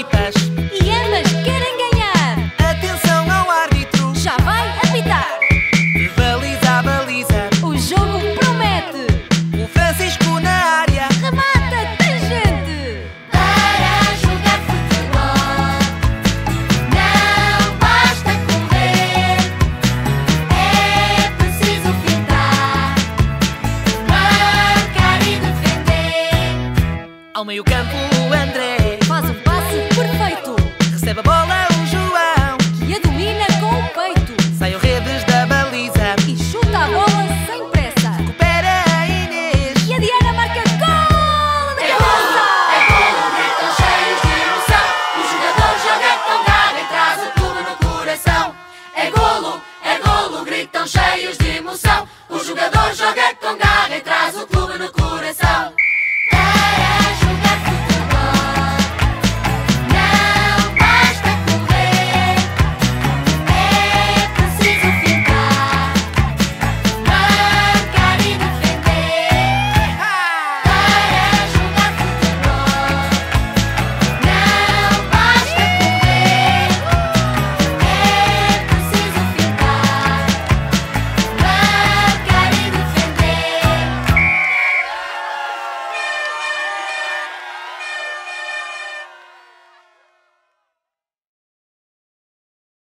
equipas. E ambas querem ganhar. Atenção ao árbitro. Já vai apitar. De baliza a baliza. O jogo promete. O Francisco na área. Remata, tangente. Para jogar futebol não basta correr, é preciso fintar, marcar e defender. Ao meio campo, o André. É golo, é golo, gritam cheios de emoção.